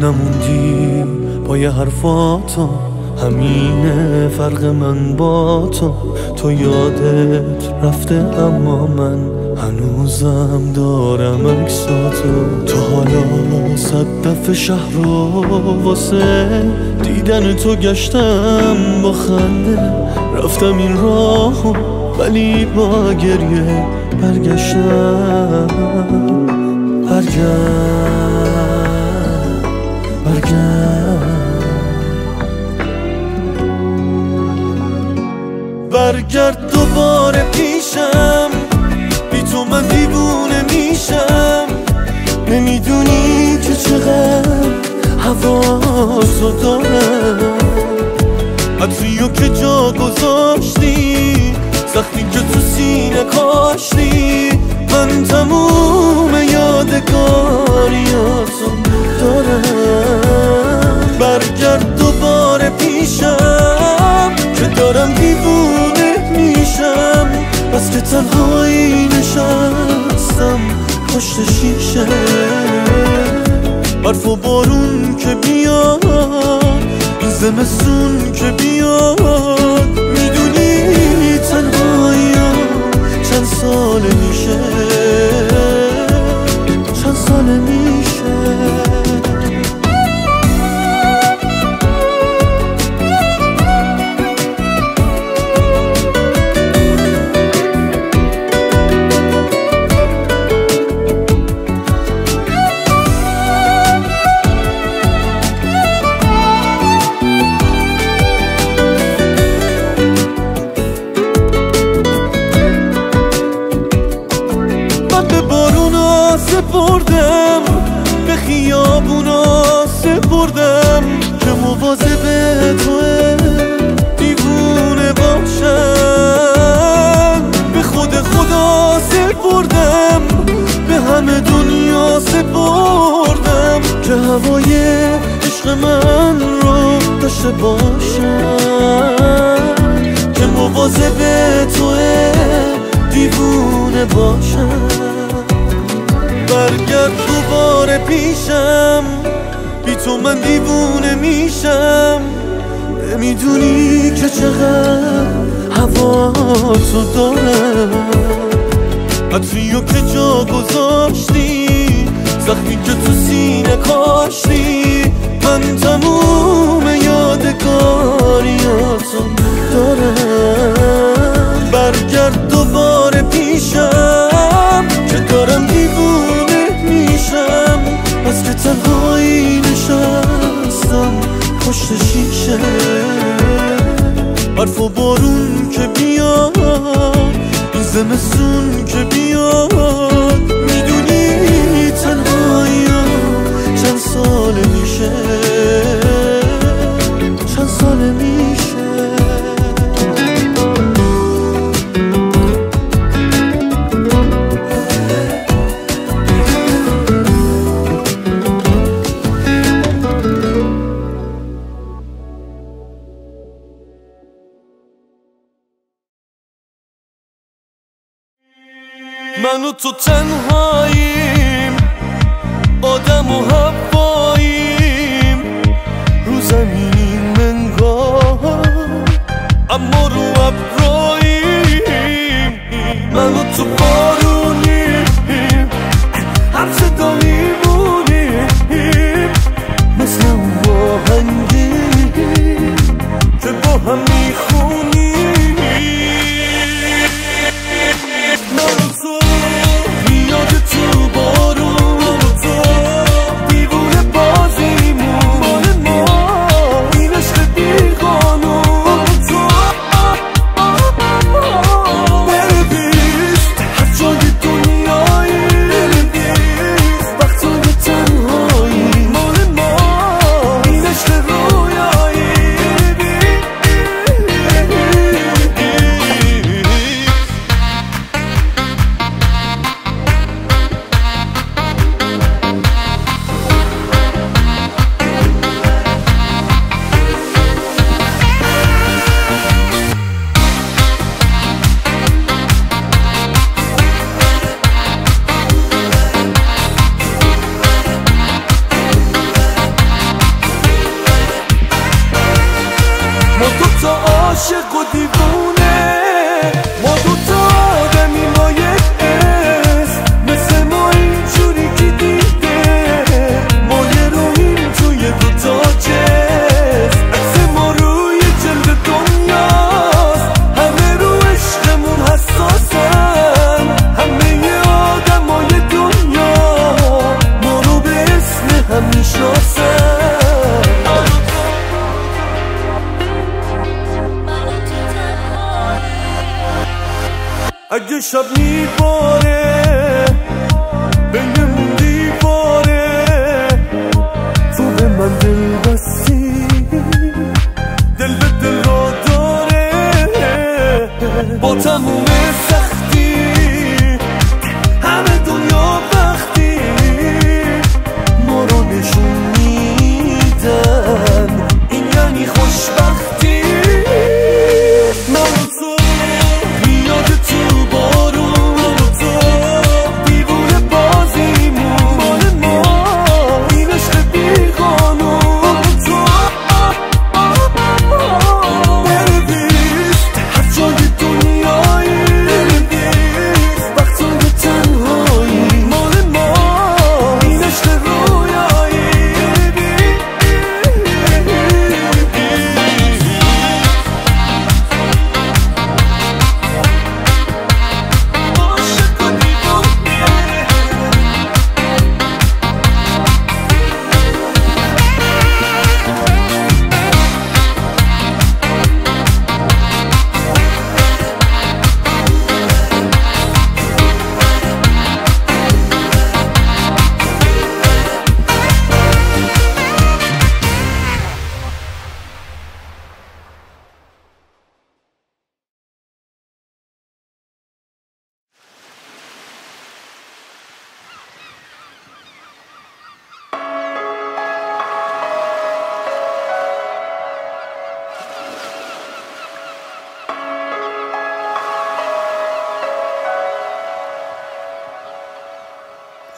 نموندی پای حرفاتو. همینه فرق من با تو. تو یادت رفته اما من هنوزم دارم اکساتو تو حالا صد دفعه شهر رو واسه دیدن تو گشتم با خنده. رفتم این راهو ولی با گریه برگشتم. برگشت برگرد. دوباره پیشم. بی تو من دیوونه میشم. نمی‌دونی که چقدر حواسو دارم. عطریو که جا گذاشتی سختی که تو سینه کاشتی. من تموم یادگاریاتو. دارم برگرد دوباره پیشم که دارم دیوونه میشم. بس که تنهایی نشستم پشت شیشه. برف و بارون که بیاد این زمستون که بیاد. برف و بارون که بیاد. این زمستون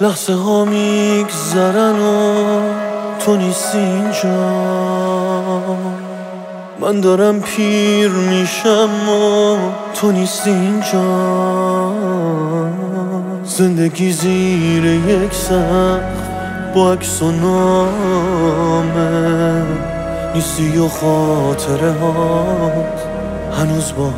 لحظه ها میگذرن و تو نیستی اینجا. من دارم پیر میشم و تو نیستی اینجا. زندگی زیر یک سقف با عکس و نامه. نیستی و خاطره هات هنوز با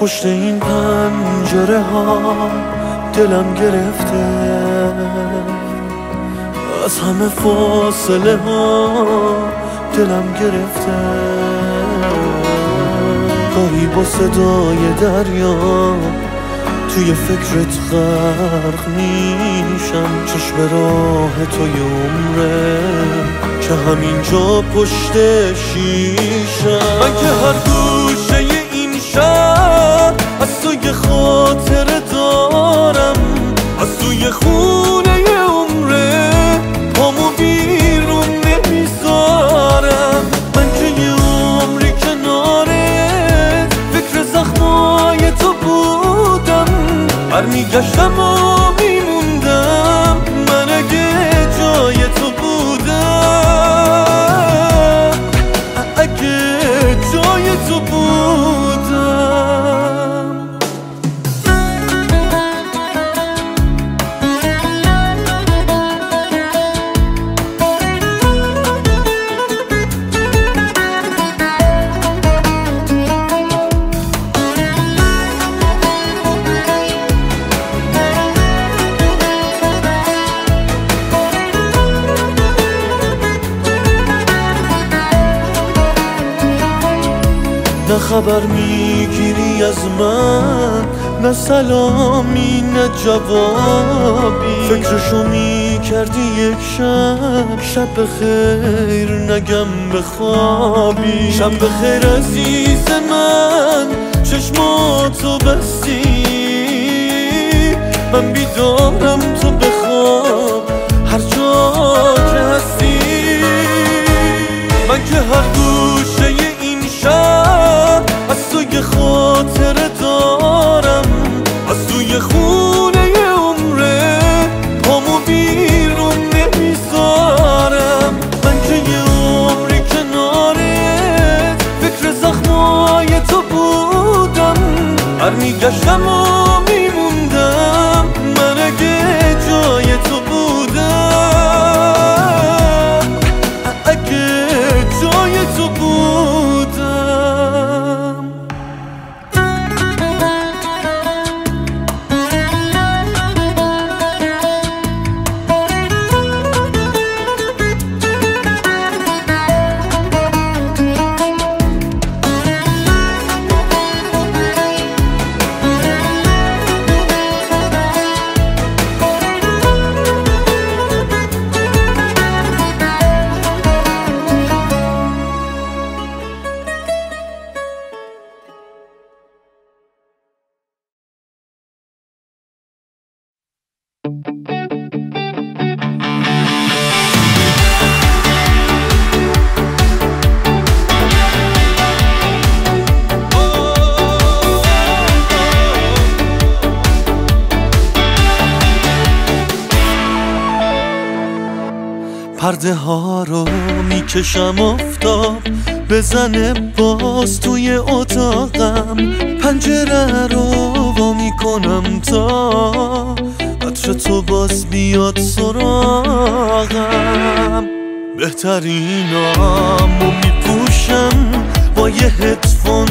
پشت این پنجره ها دلم گرفته. از همه فاصله ها دلم گرفته. گاهی با صدای دریا توی فکرت غرق میشم. چشم راه توی عمره که همینجا پشت شیشم. من که هر گوشه این شهر از تو یه خاطره دارم. از توی خونه عمره پامو بیرون نمی‌ذارم. من که یه عمری کنارت فکر زخمای تو بودم. برمیگشتم و نه خبر می‌گیری از من نه سلامی نه جوابی. فکرشو می‌کردی یک شب شب خیر نگم به خوابی. شب خیر عزیز من چشماتو بستی. من بیدارم تو بخواب هر جا که هستی. من که هر گوشه این شهر te chamo پرده ها رو می‌کشم افتاب بزنه باز توی اتاقم. پنجره رو وا می‌کنم تا عطر تو باز بیاد سراغم. بهترینام رو میپوشم با یه هدفون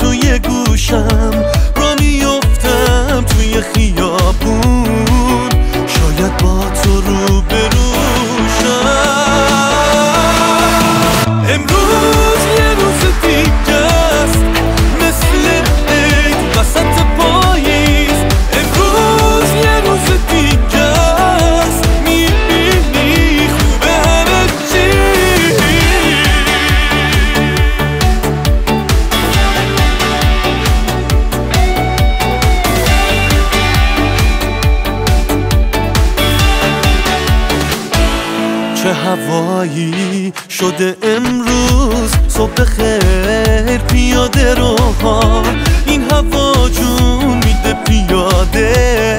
توی گوشم. را میفتم توی خیابون. شاید با تو رو هوایی شده امروز صبح خیر پیاده رو ها. این هوا جون میده پیاده.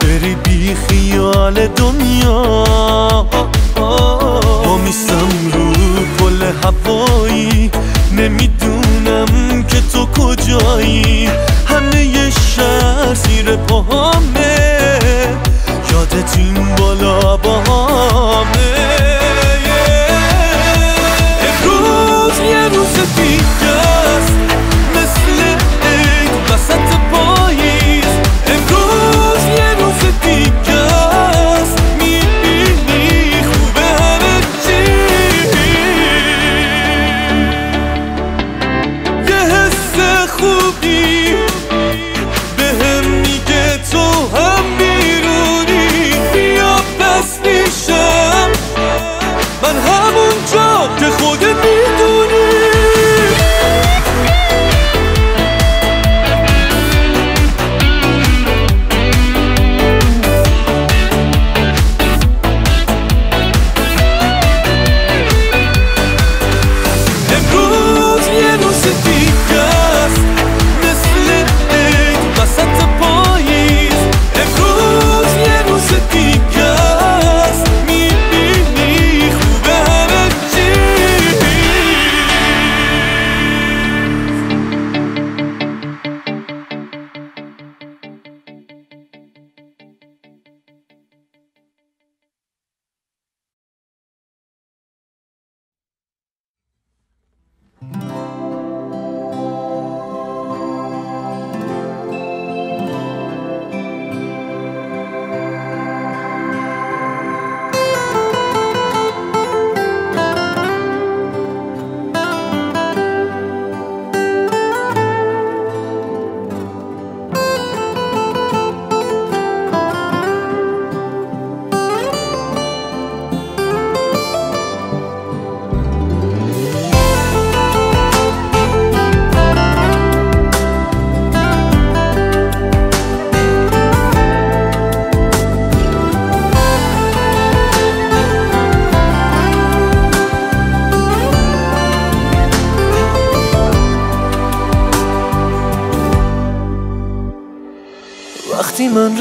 بری بی خیال دنیا. با میستم رو پل هوایی. نمی‌دونم که تو کجایی. همه یه شهر زیر پاهامه. یادت این بالا با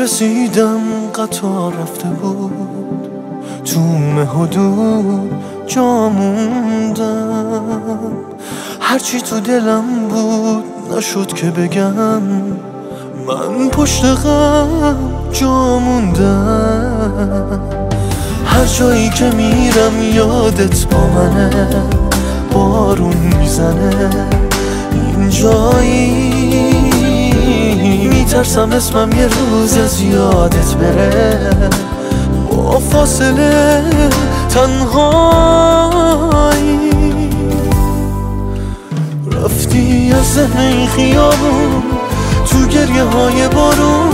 رسیدم قطار رفته بود. تو حدود جا موندم. هرچی تو دلم بود نشد که بگم. من پشت غم جا موندم. هر جایی که میرم یادت با منه. بارون می‌زنه. این جایی میترسم اسمم یه روز از یادت بره. با فاصله تنهایی. رفتی از این خیابون تو گریه های بارون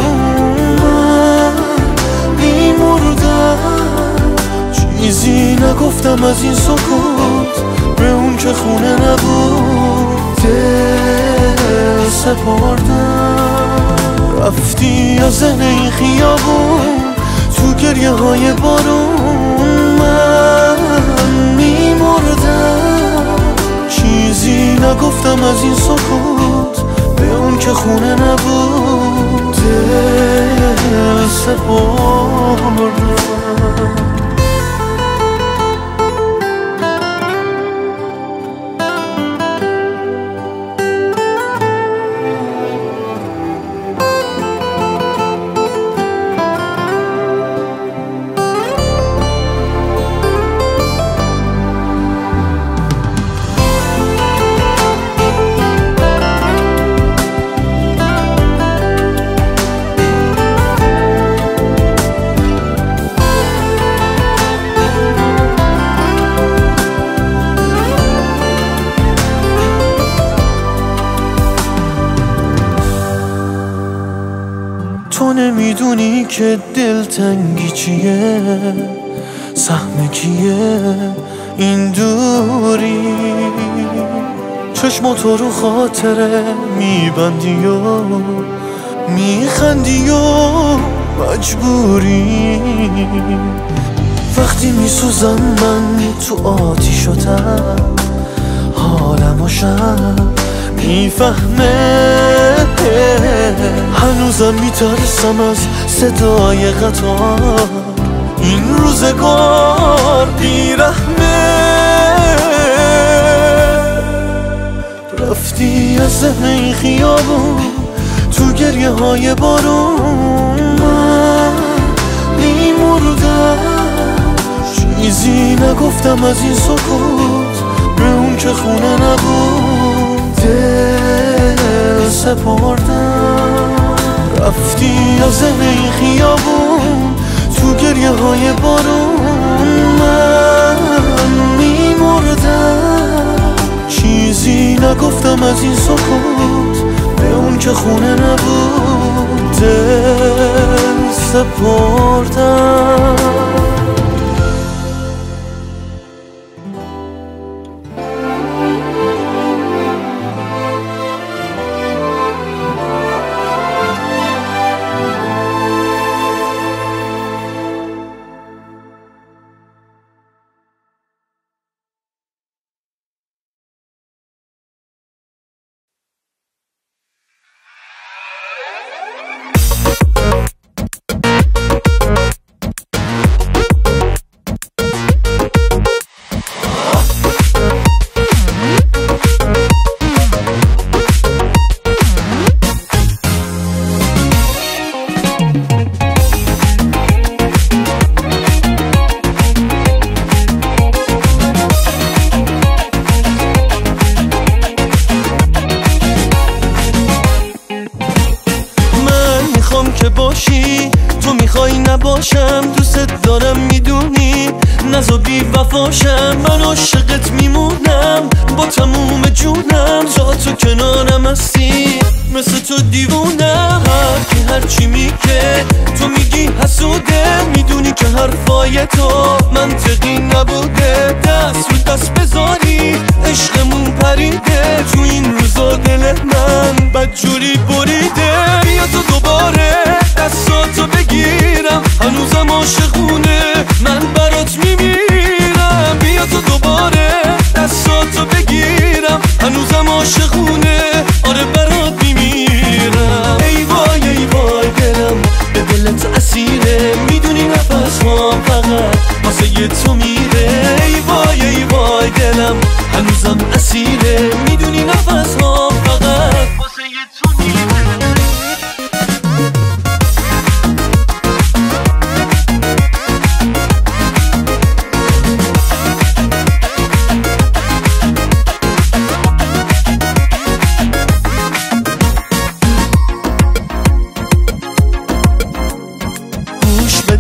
چیزی نگفتم از این سکوت به اون که خونه نبود. دل سپردم. رفتی از این خیابون؟ تو گریه های بارون من میمردم. چیزی نگفتم از این سکوت به اون که خونه نبود. دل سپردم که دلتنگی چیه سهم کیه این دوری. چشم تو رو خاطره میبندی و میخندی و مجبوری. وقتی میسوزم من تو آتیشتم حالم و شب می‌فهمه. هنوزم میترسم از صدای قطار. این روزگار بیرحمه. رفتی از ذهن این خیابون تو گریه های بارون. من میمردم چیزی نگفتم از این سکوت به اون که خونه نبود. سپردم. رفتی از این خیابون تو گریه های بارون من میمردم. چیزی نگفتم از این سکوت به اون که خونه نبود دل سپردم.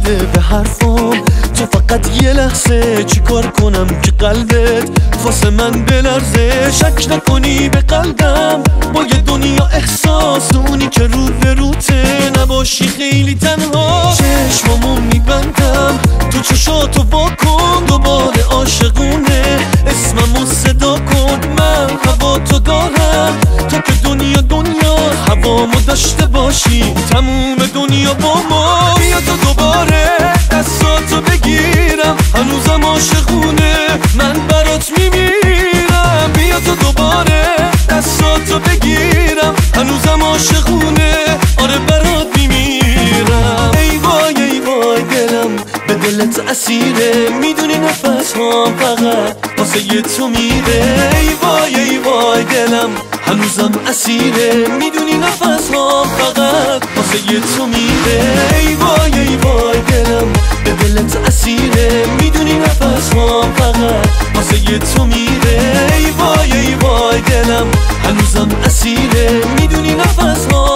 بحرصهم تو فقط یه لحظه؟ چیکار کنم که قلبت واسه من بلرزه؟ شک نکنی به قلبم با یه دنیا احساس. اونی که رو به روته نباشی خیلی تنها. چشمامو میبندم تو چشاتو با کن. دوباره عاشقونه اسممو صدا کن. من هوا تو دارم تا که دنیا دنیا هوامو داشته باشی. تموم دنیا با ما. بیا تو دوباره. دلم عاشقونه من برات میمیرم. بیا تو دوباره دستاتو بگیرم. هنوزم عاشقونه آره برات میمیرم. ای وای ای وای دلم به دلت اسیره. می‌دونی نفس ها فقط واسه یه تو میره. ای وای ای وای دلم هنوزم اسیره. می‌دونی نفس ها فقط واسه یه تو میره. ای وای ای وای دلم به دلت اسیره. می‌دونی نفس ما فقط واسه یه تو میره. ای وای ای وای دلم هنوزم اسیره. می‌دونی نفس ما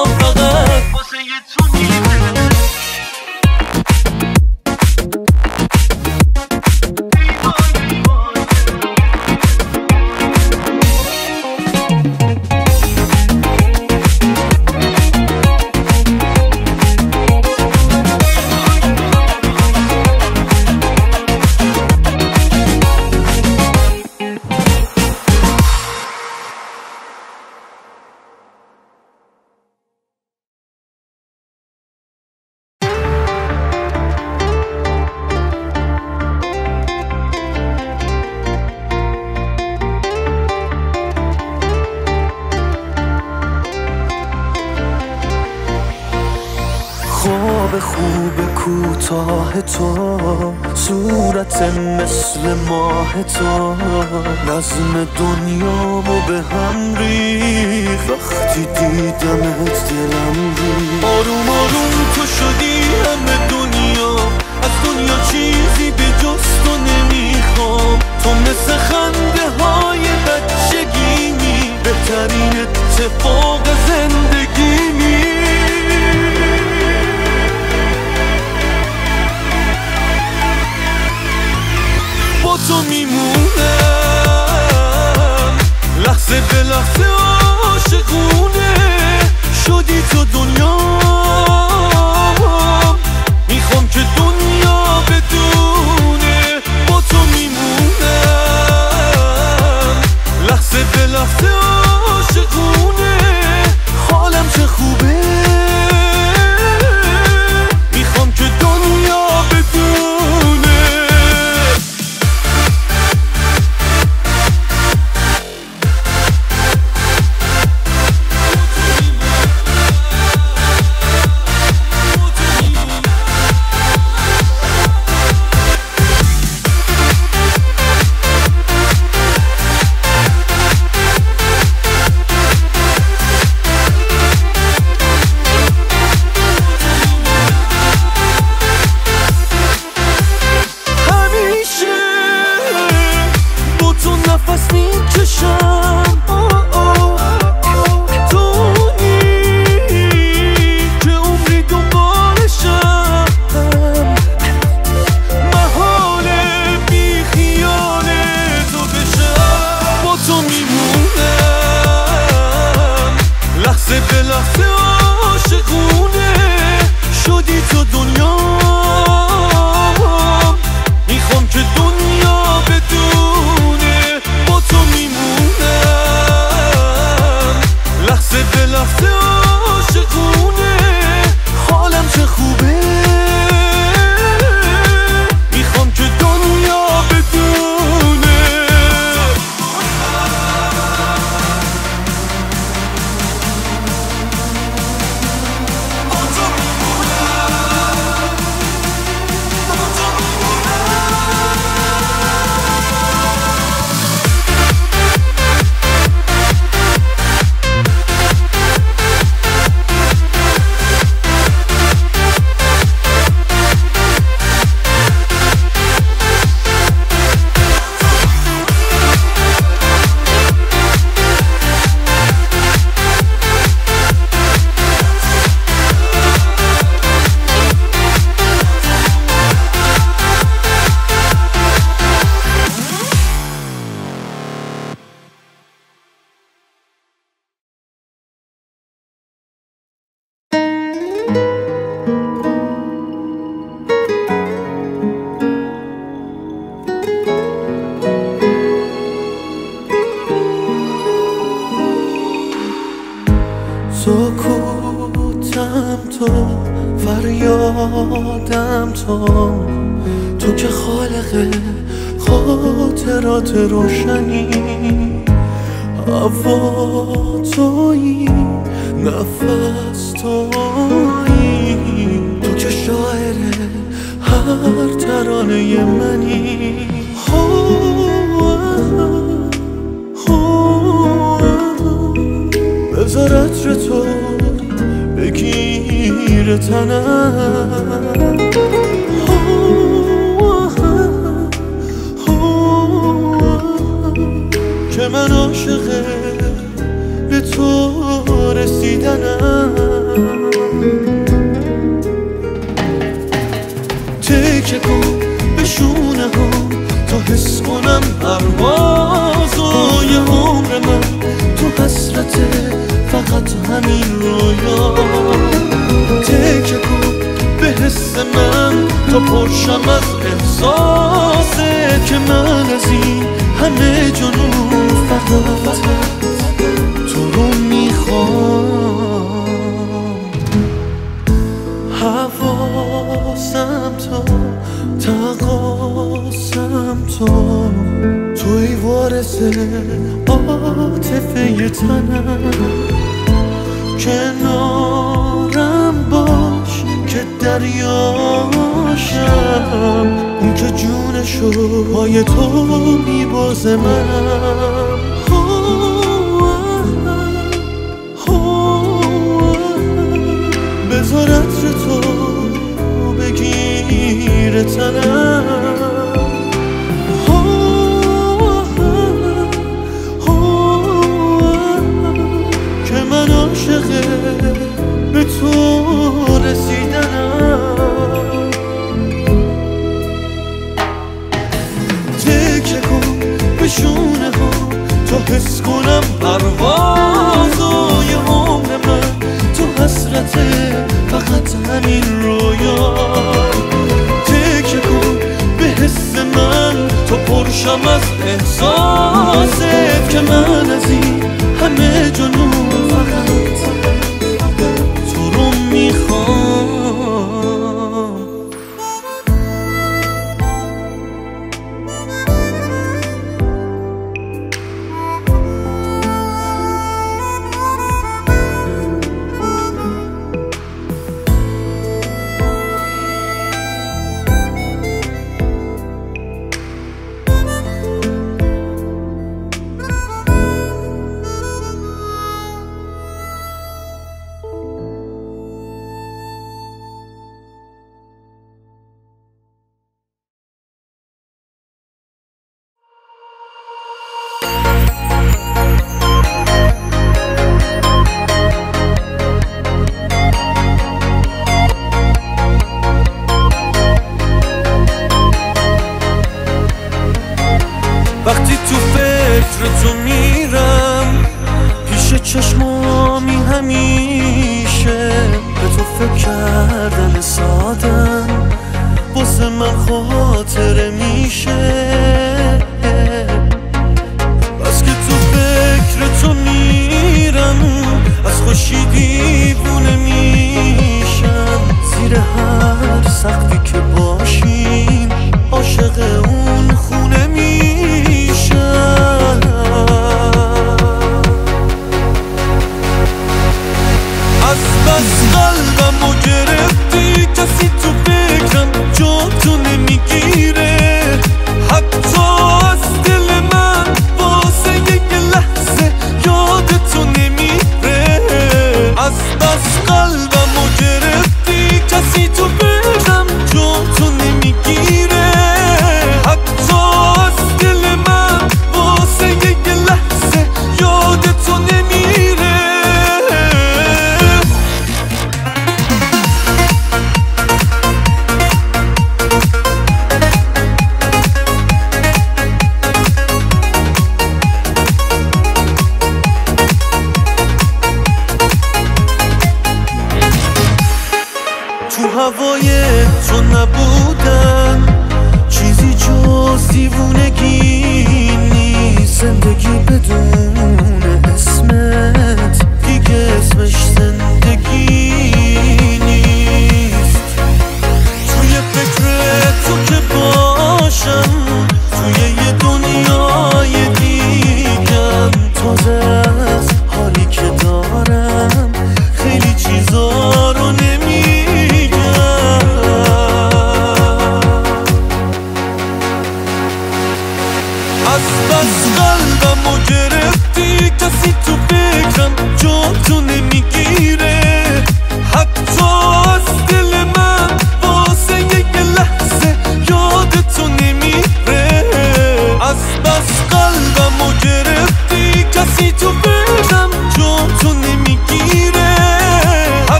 تو نظم دنیا و به هم ریخ، وقتی دیدم دلم ریخ آروم آروم تو شدی همه دنیا. از دنیا چیزی به جز تو نمی‌خوام. تو مثل خنده های بچگینی بهترین اتفاق de leurs تو حس کنم پروازای عمر من. تو حسرت فقط همین رویا. تکه کن به حس من تا پرشم از احساسه که من از این همه جنون فقط وارسه عاطفه تنم. کنارم باش که دریاشم. اون که جونشو پای تو میباز منم. بذار عطر تو بگیر تنم حس کنم پروازو یه عمر من تو حسرت فقط همین رویا تکه کن به حس من تو پرشم از احساست که من از این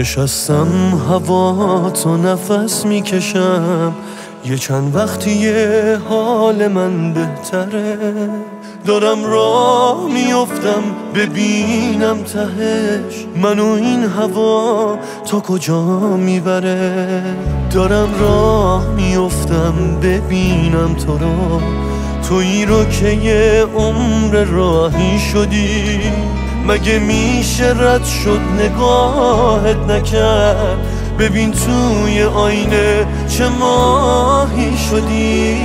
نشستم هوا تو نفس می‌کشم. یه چند وقتیه حال من بهتره. دارم راه میفتم ببینم تهش. منو این هوا تا کجا می‌بره؟ دارم راه میفتم ببینم تو رو. تویی رو که یه عمر راهی شدی. مگه میشه رد شد نگاهت نکرد؟ ببین توی آینه چه ماهی شدی.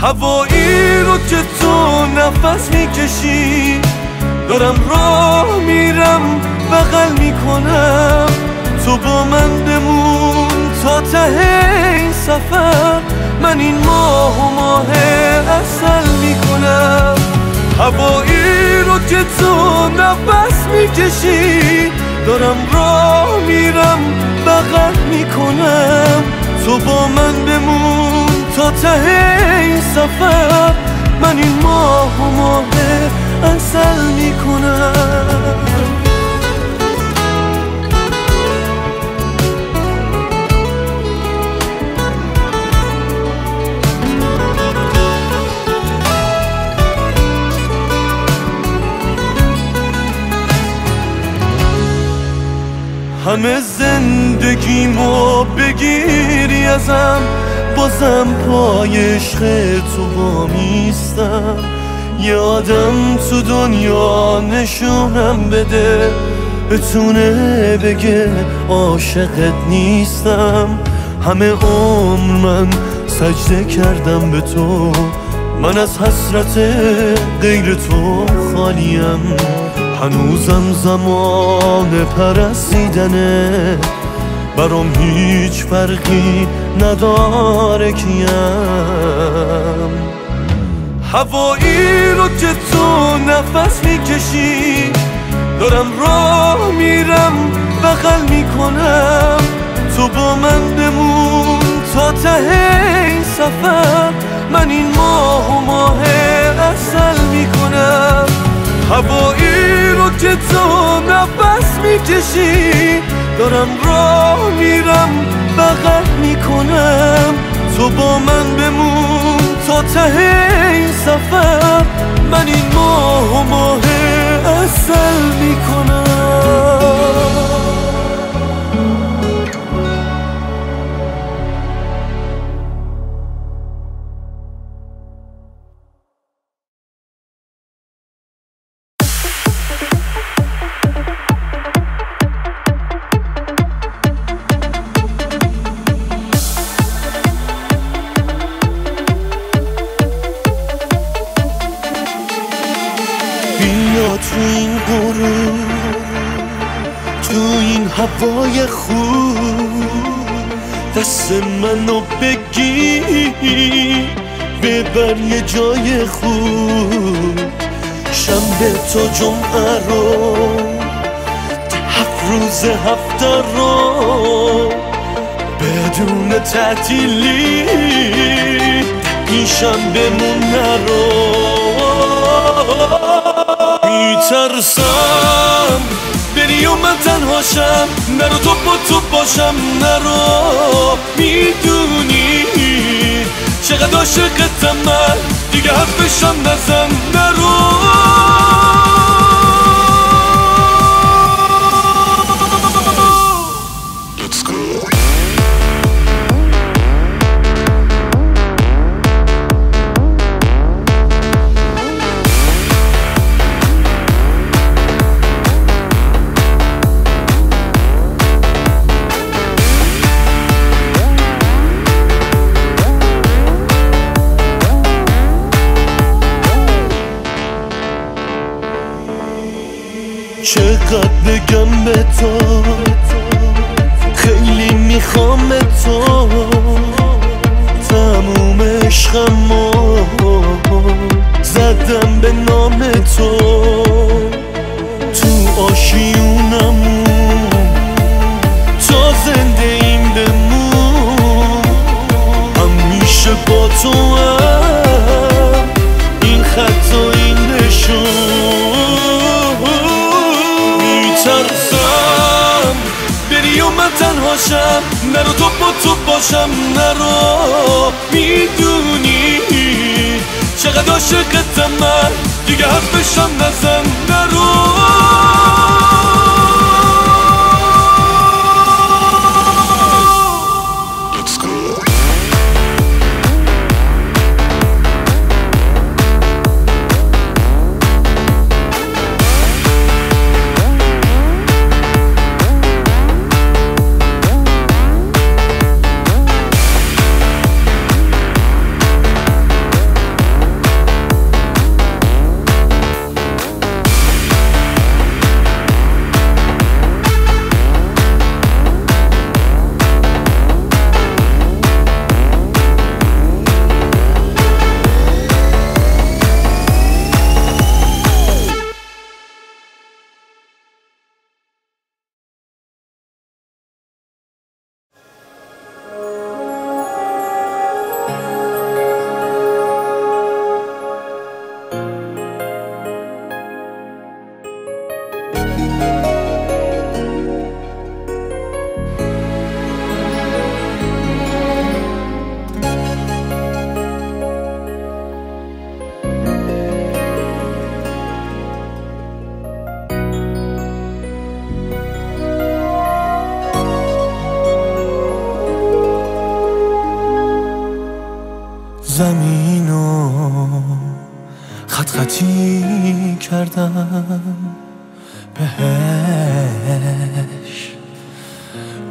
هوایی رو که تو نفس می‌کشی دارم راه میرم بغل می‌کنم. تو با من بمون تا ته این سفر. من این ماه و ماه اصل می‌کنم. هوایی رو که تو نفس می‌کشی دارم راه میرم بغل می‌کنم. تو با من بمون تا ته این سفر. من این ماه و ماه اصل می‌کنم. همه زندگیمو بگیری ازم بازم پای عشق تو با میستم. یه آدم تو دنیا نشونم بده. بتونه بگه عاشقت نیستم. همه عمر من سجده کردم به تو. من از حسرت غیر تو خالیم. هنوزم زمان پرسیدنه برام هیچ فرقی نداره کیم. هوایی رو که تو نفس می‌کشی دارم راه میرم بغل می‌کنم. تو با من بمون تا ته این سفر. من این ماه و ماه اصل می‌کنم. هوایی رو که تو نفس می‌کشی دارم راه میرم بغل می‌کنم. تو با من بمون تا ته این سفر. من این ماه و ماه اصل می‌کنم. بگی ببر یه جای خوب. شنبه تا جمعه رو هفت روز هفته رو بدون تعطیلی این شنبه مون نرو میترسم. بری و من تنهاشم نرو تو با تو باشم نرو می‌دونی چقدر عاشقتم من. دیگه حرفشم نزن نرو چقدر بگم به تو خیلی می‌خوام به تو. تموم عشقم زدم به نام تو. تو آشیونمون تا زنده این بمون. همیشه با تو هم باشم نرو تو با تو باشم نرو می‌دونی چقدر عاشقتم من دیگه حرفشم نزن نرو زمینو خط خطی کردم. بهش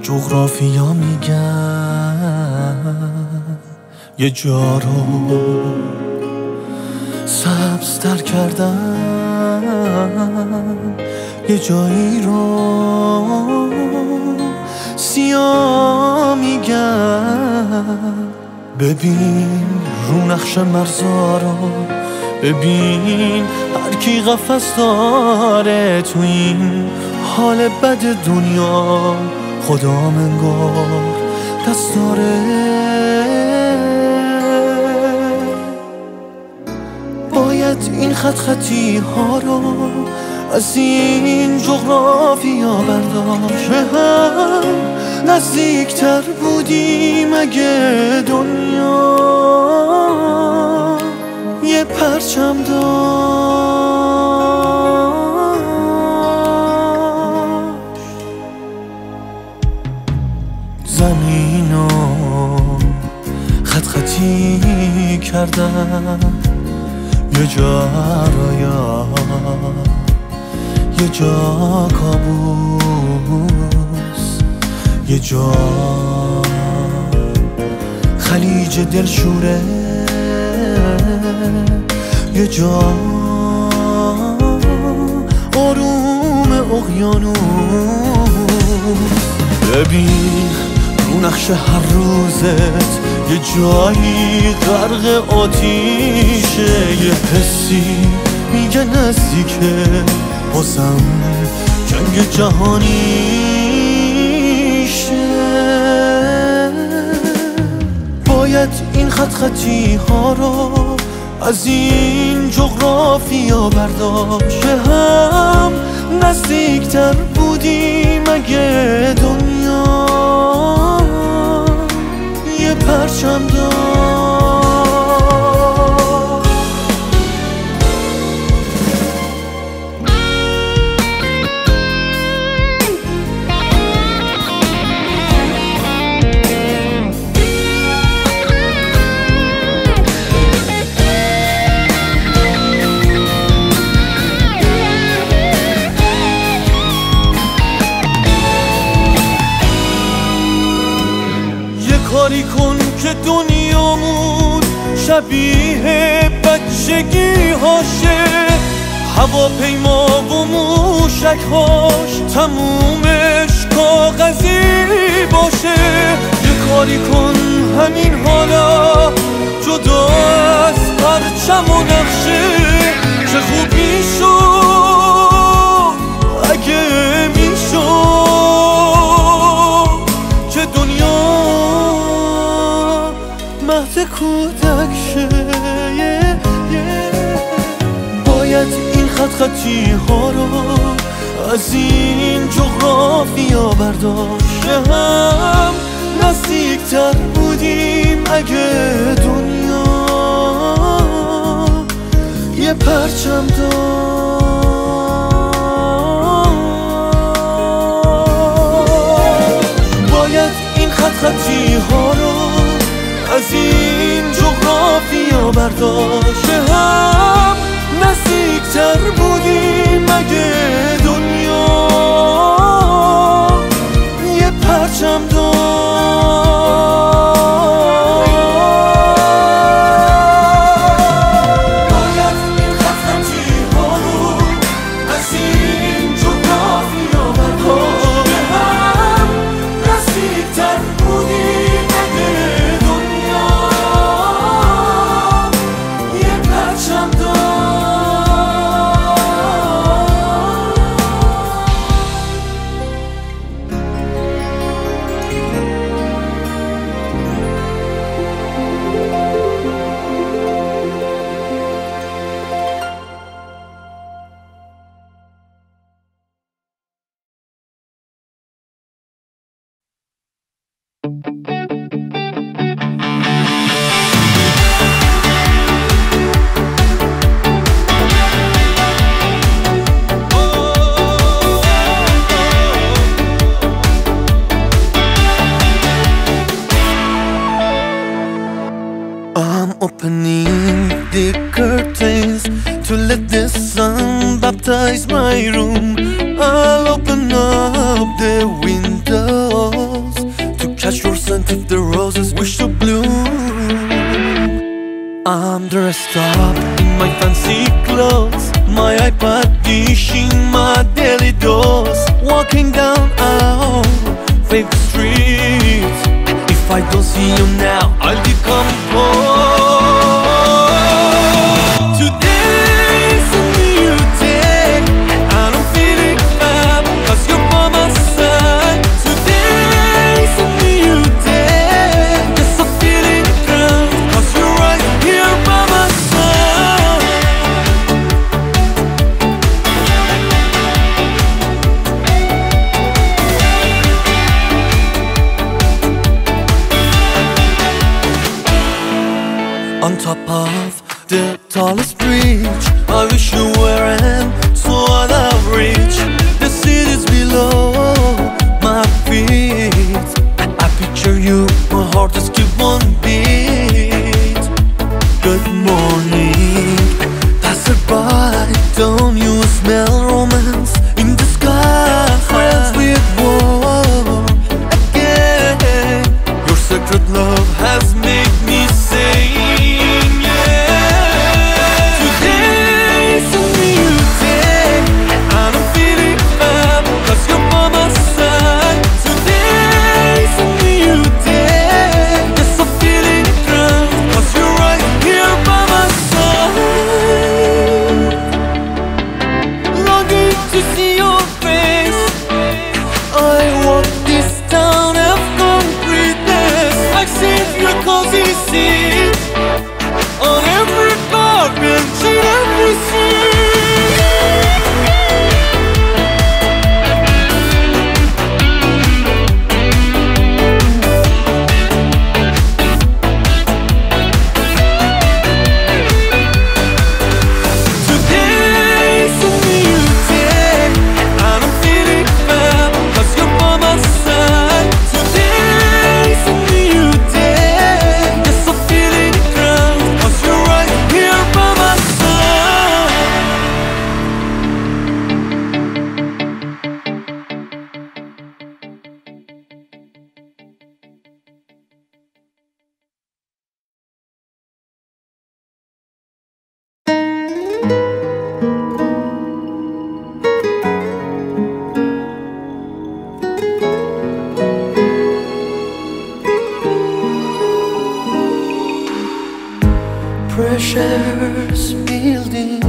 جغرافیا میگن. یه جا رو سبزتر کردم. یه جایی رو سیاه میگن. ببین رو نقش مرزا رو. ببین هر کی قفص داره تو این حال بد دنیا. خدا منگار دست داره باید این خط خطی ها رو از این جغرافیا برداشت. هم نزدیکتر بودیم اگه دنیا یه پرچم داشت. زمینو خط خطی کردم. یه جا رو یه جا کابوس. یه جا خلیج دلشوره. یه جا. آروم اقیانوس. ببین رو نقش هر روزت یه جایی غرق آتیشه. یه حسی میگه نزدیکه. بازم جنگ جهانیشه باید این خط خطی ها رو از این جغرافیا برداشت. هم نزدیکتر بودیم اگه دنیا یه پرچم داشت. دنیامون شبیه بچگی هاشه. هواپیما و موشک هاش تمومش کاغذی باشه. یه کاری کن همین حالا. جدا از پرچم و نقشه. چه خوب می‌شد مهد کودک شه. باید این خط خطی ها رو از این جغرافیا برداشتم نزدیکتر بودیم اگه دنیا. یه پرچم داشت خط خطی ها رو این جغرافیا برداشت هم نزدیکتر بودیم اگه دنیا؟ یه پرچم my room. I'll open up the windows to catch your scent if the roses wish to bloom. I'm dressed up in my fancy clothes, my iPad dishing my daily dose. Walking down our favorite streets. If I don't see you now, Pressure's building,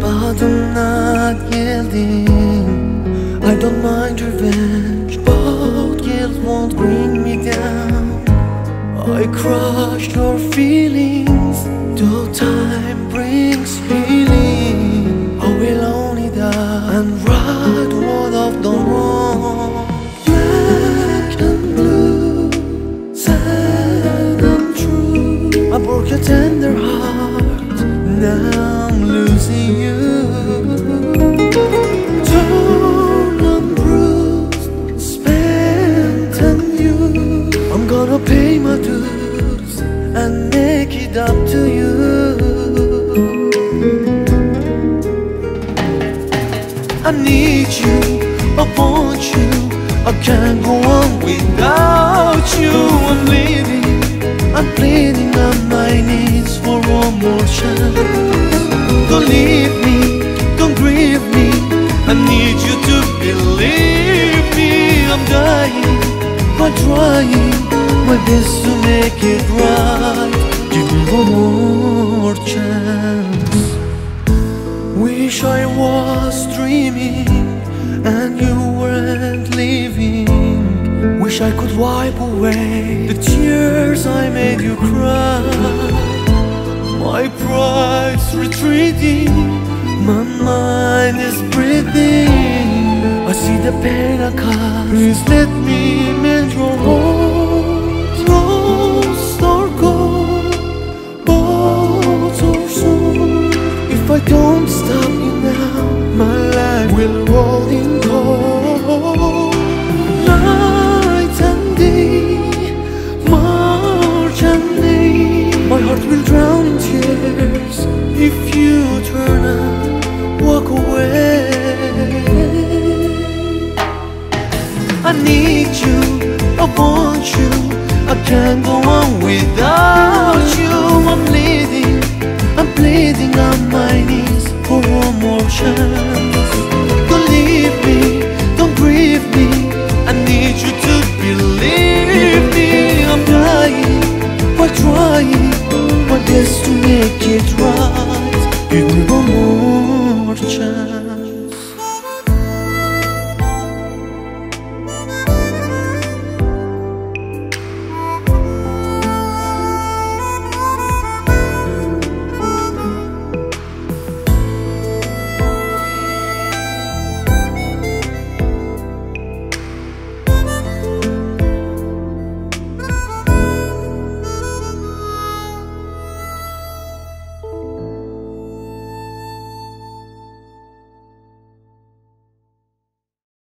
but I'm not yielding. I don't mind revenge, but guilt won't bring me down. I crushed your feelings, a tender heart Now I'm losing you. Torn and bruised Spent and used. I'm gonna pay my dues And make it up to you. I need you I want you. I can't go on without you. I'm bleeding I'm bleeding I'm my knees for one more chance. Don't leave me, don't grieve me. I need you to believe me. I'm dying, I'm trying my best to make it right. Give me one more chance. Wish I was dreaming and you weren't leaving. Wish I could wipe away the tears I made you cry. My pride's retreating, my mind is breathing. I see the pain I caused. Please let me mend your heart. Lost or gone, both or oh, soon. If I don't stop you now, my life will roll into I'll drown in tears if you turn and walk away. I need you, I want you, I can't go on without you. I'm bleeding, I'm bleeding on my knees for one more chance. just to make it right. It